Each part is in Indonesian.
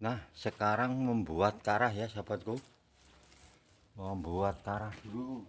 Nah, sekarang membuat karah ya, sahabatku. Membuat karah dulu.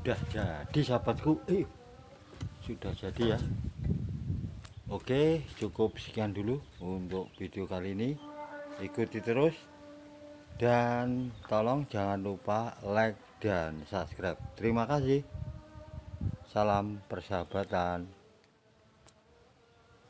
Sudah jadi sahabatku. Eh sudah jadi ya. Oke cukup sekian dulu untuk video kali ini. Ikuti terus. Dan tolong jangan lupa like dan subscribe. Terima kasih. Salam persahabatan